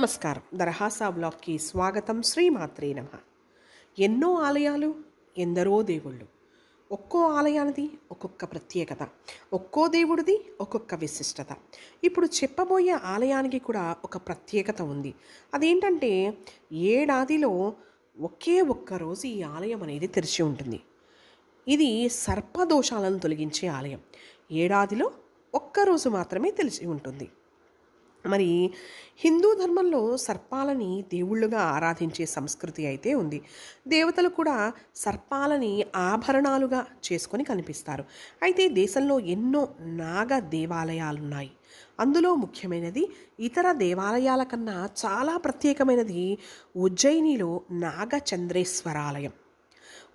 నమస్కారం. దరహాసా బ్లాగ్కి స్వాగతం శ్రీమాత్రే నమ. ఎన్నో ఆలయాలు ఎందరో దేవుళ్ళు. ఒక్కో ఆలయానిది ఒక్కొక్క ప్రత్యేకత. ఒక్కో దేవుడిది ఒక్కొక్క విశిష్టత. ఇప్పుడు చెప్పబోయే ఆలయానికి కూడా ఒక ప్రత్యేకత ఉంది. అదేంటంటే ఏడాదిలో ఒకే ఒక్క రోజు ఈ ఆలయం అనేది తెరిచి ఉంటుంది. ఇది సర్పదోషాలను తొలగించే ఆలయం. ఏడాదిలో ఒక్కరోజు మాత్రమే తెలిసి ఉంటుంది. మరి హిందూ ధర్మంలో సర్పాలని దేవుళ్ళుగా ఆరాధించే సంస్కృతి అయితే ఉంది. దేవతలు కూడా సర్పాలని ఆభరణాలుగా చేసుకొని కనిపిస్తారు. అయితే దేశంలో ఎన్నో నాగ దేవాలయాలున్నాయి. అందులో ముఖ్యమైనది ఇతర దేవాలయాల కన్నా చాలా ప్రత్యేకమైనది ఉజ్జయినిలో నాగచంద్రేశ్వరాలయం.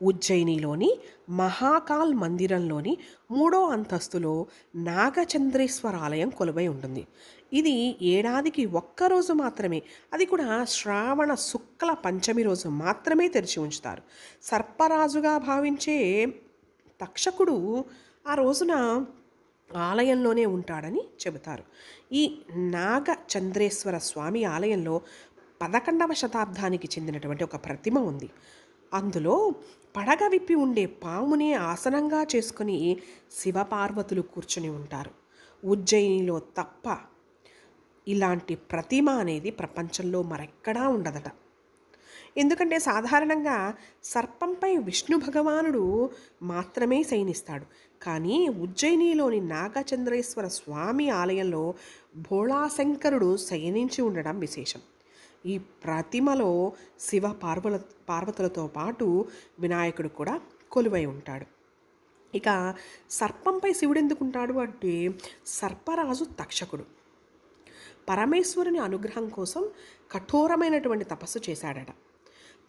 ఉజ్జయినిలోని మహాకాల్ మందిరంలోని మూడో అంతస్తులో నాగచంద్రేశ్వర ఆలయం కొలువై ఉంటుంది. ఇది ఏడాదికి ఒక్కరోజు మాత్రమే అది కూడా శ్రావణ శుక్ల పంచమి రోజు మాత్రమే తెరిచి ఉంచుతారు. సర్పరాజుగా భావించే తక్షకుడు ఆ రోజున ఆలయంలోనే ఉంటాడని చెబుతారు. ఈ నాగచంద్రేశ్వర స్వామి ఆలయంలో పదకొండవ శతాబ్దానికి చెందినటువంటి ఒక ప్రతిమ ఉంది. అందులో పడగ విప్పి ఉండే పామునే ఆసనంగా చేసుకుని శివపార్వతులు కూర్చుని ఉంటారు. ఉజ్జయినిలో తప్ప ఇలాంటి ప్రతిమ అనేది ప్రపంచంలో మరెక్కడా ఉండదట. ఎందుకంటే సాధారణంగా సర్పంపై విష్ణు భగవానుడు మాత్రమే శయనిస్తాడు. కానీ ఉజ్జయినిలోని నాగచంద్రేశ్వర స్వామి ఆలయంలో భోళాశంకరుడు శయనించి ఉండడం విశేషం. ఈ ప్రతిమలో శివ పార్వల పార్వతులతో పాటు వినాయకుడు కూడా కొలువై ఉంటాడు. ఇక సర్పంపై శివుడు ఎందుకుంటాడు అంటే సర్పరాజు తక్షకుడు. పరమేశ్వరుని అనుగ్రహం కోసం కఠోరమైనటువంటి తపస్సు చేశాడట.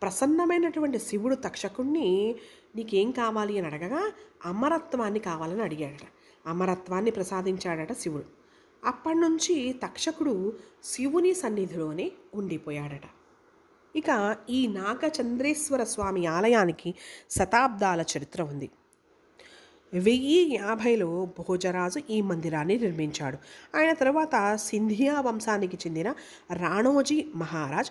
ప్రసన్నమైనటువంటి శివుడు తక్షకుణ్ణి నీకేం కావాలి అని అడగగా అమరత్వాన్ని కావాలని అడిగాడట. అమరత్వాన్ని ప్రసాదించాడట శివుడు. అప్పటి నుంచి తక్షకుడు శివుని సన్నిధిలోనే ఉండిపోయాడట. ఇక ఈ నాగచంద్రేశ్వర స్వామి ఆలయానికి శతాబ్దాల చరిత్ర ఉంది. వెయ్యి యాభైలో భోజరాజు ఈ మందిరాన్ని నిర్మించాడు. ఆయన తర్వాత సింధియా వంశానికి చెందిన రాణోజీ మహారాజ్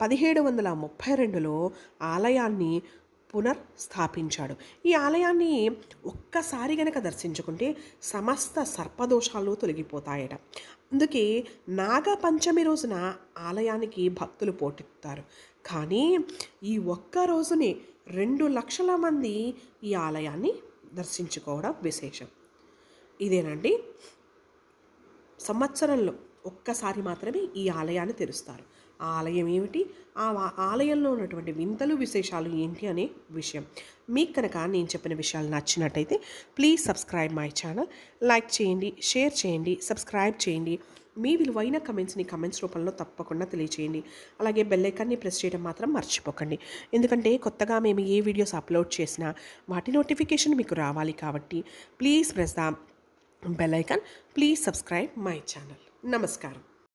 పదిహేడు వందల ముప్పై రెండులో ఆలయాన్ని పునర్స్థాపించాడు. ఈ ఆలయాన్ని ఒక్కసారి గనక దర్శించుకుంటే సమస్త సర్పదోషాలు తొలగిపోతాయట. అందుకే నాగపంచమి రోజున ఆలయానికి భక్తులు పోటెత్తారు కానీ ఈ ఒక్క రోజునే రెండు లక్షల మంది ఈ ఆలయాన్ని దర్శించుకోవడం విశేషం. ఇదేనండి సంవత్సరంలో ఒక్కసారి మాత్రమే ఈ ఆలయాన్ని తెరుస్తారు. ఆ ఆలయం ఏమిటి? ఆ ఆలయంలో ఉన్నటువంటి వింతలు విశేషాలు ఏంటి అనే విషయం. మీకు కనుక నేను చెప్పిన విషయాలు నచ్చినట్టయితే please subscribe my channel. Like చేయండి షేర్ చేయండి సబ్స్క్రైబ్ చేయండి. మీ విలువైన కమెంట్స్ని కమెంట్స్ రూపంలో తప్పకుండా తెలియచేయండి. అలాగే బెల్ ఐకాన్ని ప్రెస్ చేయడం మాత్రం మర్చిపోకండి. ఎందుకంటే కొత్తగా మేము ఏ వీడియోస్ అప్లోడ్ చేసినా వాటి నోటిఫికేషన్ మీకు రావాలి కాబట్టి please press the bell icon. Please subscribe my channel. నమస్కారం